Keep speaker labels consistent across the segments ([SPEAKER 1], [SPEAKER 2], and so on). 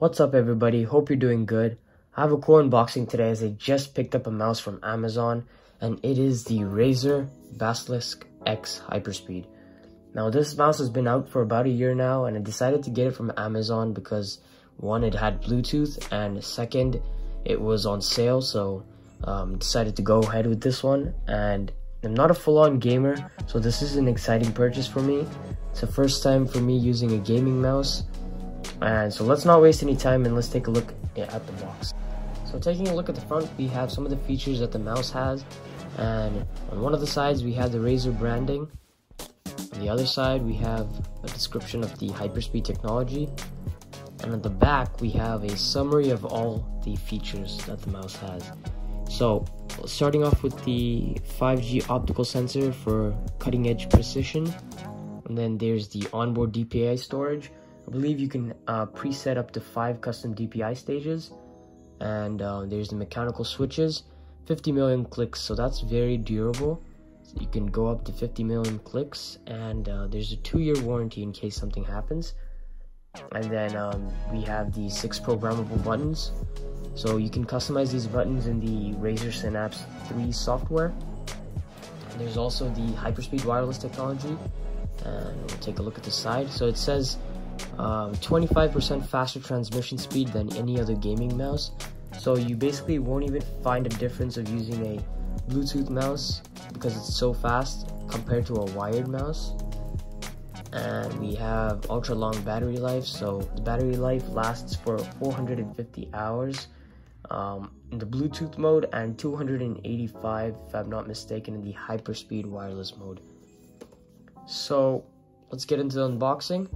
[SPEAKER 1] What's up everybody, hope you're doing good. I have a cool unboxing today as I just picked up a mouse from Amazon and it is the Razer Basilisk X Hyperspeed. Now this mouse has been out for about a year now and I decided to get it from Amazon because one, it had Bluetooth and second, it was on sale so um, decided to go ahead with this one and I'm not a full-on gamer so this is an exciting purchase for me. It's the first time for me using a gaming mouse and so let's not waste any time and let's take a look at the box. So taking a look at the front, we have some of the features that the mouse has. And on one of the sides, we have the Razer branding. On the other side, we have a description of the Hyperspeed technology. And on the back, we have a summary of all the features that the mouse has. So starting off with the 5G optical sensor for cutting edge precision. And then there's the onboard DPI storage I believe you can uh, preset up to five custom DPI stages. And uh, there's the mechanical switches, 50 million clicks, so that's very durable. So you can go up to 50 million clicks, and uh, there's a two-year warranty in case something happens. And then um, we have the six programmable buttons. So you can customize these buttons in the Razer Synapse 3 software. There's also the Hyperspeed wireless technology. And we'll take a look at the side. So it says 25% um, faster transmission speed than any other gaming mouse. So you basically won't even find a difference of using a Bluetooth mouse because it's so fast compared to a wired mouse. And we have ultra long battery life. So the battery life lasts for 450 hours um, in the Bluetooth mode and 285, if I'm not mistaken, in the hyperspeed wireless mode. So let's get into the unboxing.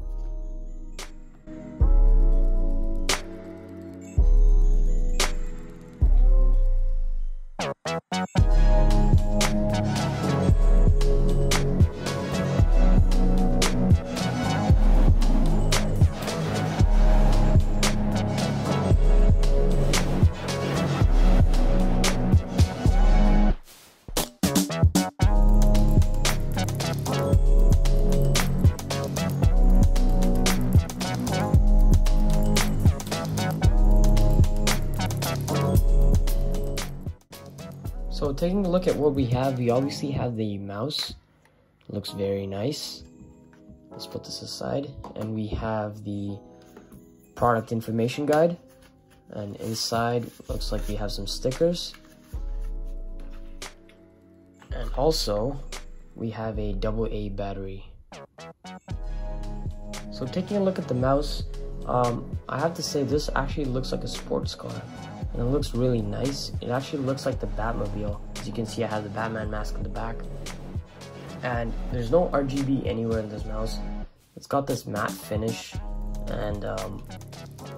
[SPEAKER 1] So taking a look at what we have, we obviously have the mouse. looks very nice. Let's put this aside. And we have the product information guide. And inside, looks like we have some stickers. And also, we have a double A battery. So taking a look at the mouse, um, I have to say this actually looks like a sports car and it looks really nice. It actually looks like the Batmobile. As you can see, I have the Batman mask on the back. And there's no RGB anywhere in this mouse. It's got this matte finish and um,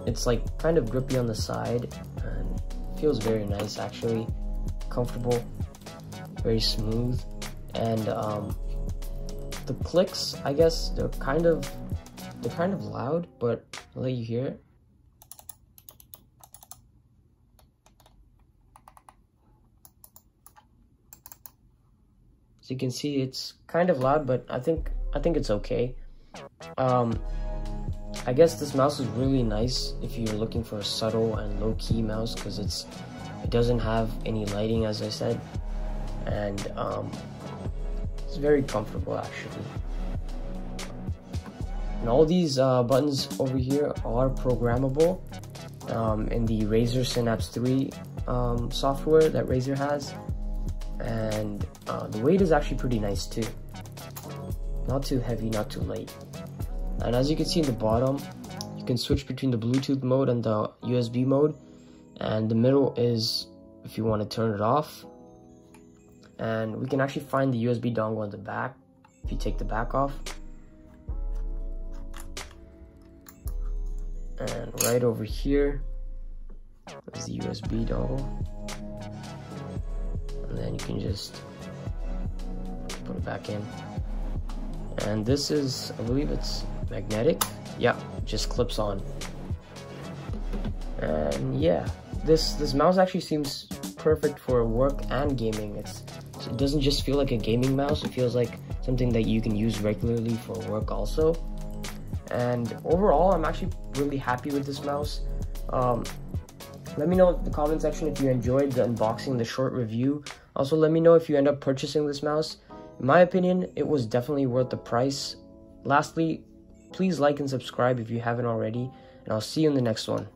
[SPEAKER 1] it's like kind of grippy on the side and feels very nice actually. Comfortable, very smooth. And um, the clicks, I guess they're kind of, they're kind of loud, but I'll let you hear it. As you can see, it's kind of loud, but I think I think it's okay. Um, I guess this mouse is really nice if you're looking for a subtle and low-key mouse because it's it doesn't have any lighting, as I said, and um, it's very comfortable actually. And all these uh, buttons over here are programmable um, in the Razer Synapse 3 um, software that Razer has and uh, the weight is actually pretty nice too. Not too heavy not too light. And as you can see in the bottom you can switch between the Bluetooth mode and the USB mode. And the middle is if you want to turn it off. And we can actually find the USB dongle on the back if you take the back off. And right over here is the USB dongle can just put it back in. And this is I believe it's magnetic. Yeah just clips on. And yeah this this mouse actually seems perfect for work and gaming. It's it doesn't just feel like a gaming mouse. It feels like something that you can use regularly for work also. And overall, I'm actually really happy with this mouse. Um, let me know in the comment section if you enjoyed the unboxing, the short review. Also, let me know if you end up purchasing this mouse. In my opinion, it was definitely worth the price. Lastly, please like and subscribe if you haven't already, and I'll see you in the next one.